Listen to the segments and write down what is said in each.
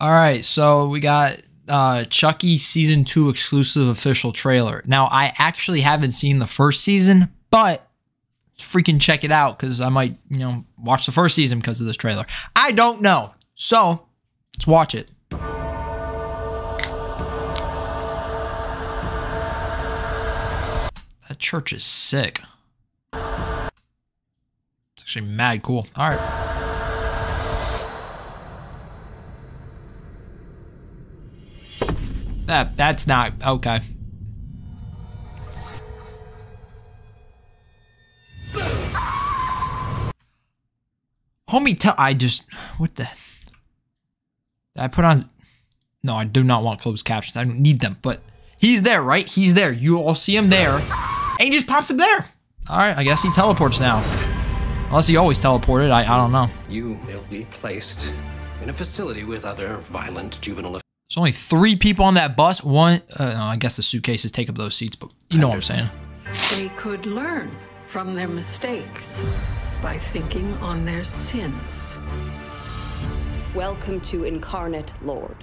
All right, so we got uh, Chucky season two exclusive official trailer. Now, I actually haven't seen the first season, but freaking check it out because I might, you know, watch the first season because of this trailer. I don't know. So let's watch it. That church is sick. It's actually mad cool. All right. That that's not okay. Homie, tell I just what the I put on No, I do not want closed captions. I don't need them, but he's there, right? He's there. You all see him there. And he just pops up there. Alright, I guess he teleports now. Unless he always teleported, I, I don't know. You will be placed in a facility with other violent juvenile There's only three people on that bus. One, uh, no, I guess the suitcases take up those seats, but you know what I'm saying. They could learn from their mistakes by thinking on their sins. Welcome to Incarnate Lord.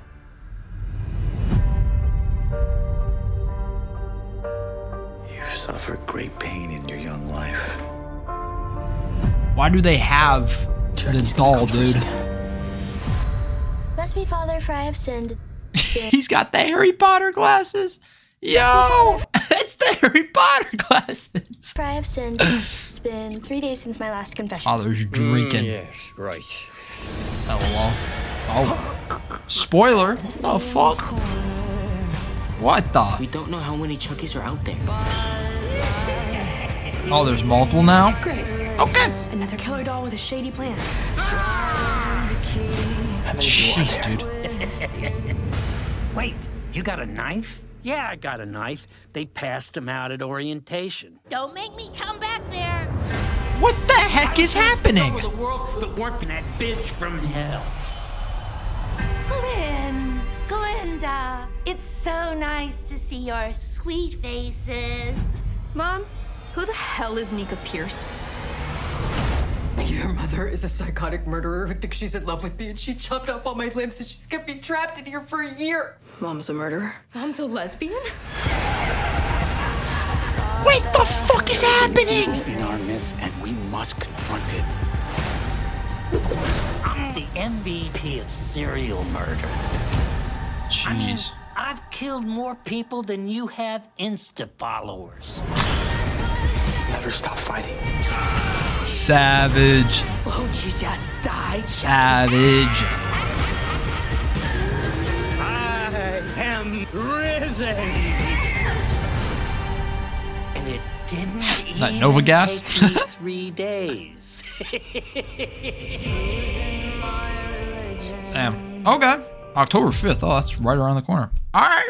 You've suffered great pain in your young life. Why do they have the doll, dude? Bless me, Father, for I have sinned. He's got the Harry Potter glasses. Yo, it's the Harry Potter glasses. For I have sinned. It's been three days since my last confession. Father's mm, drinking. yes, right. LOL. Oh, spoiler. The fuck? What the? We don't know how many Chuckies are out there. Oh, there's multiple now. Great. Okay. Another killer doll with a shady plan. Jeez, dude. Wait, you got a knife? Yeah, I got a knife. They passed them out at orientation. Don't make me come back there. What the heck is happening? Over the world if it weren't for that bitch from hell. Glen, Glenda, it's so nice to see your sweet faces. Mom, who the hell is Nica Pierce? Your mother is a psychotic murderer who thinks she's in love with me, and she chopped off all my limbs, and she's kept me trapped in here for a year. Mom's a murderer. Mom's a lesbian? What the fuck is happening? In our midst, and we must confront it. I'm the MVP of serial murder. Jeez. I've killed more people than you have Insta followers. Never stop fighting. Savage. Won't you just die? Savage. I am risen. And it didn't That even Nova gas? take me three days. Damn. Okay. October 5th. Oh, that's right around the corner. All right.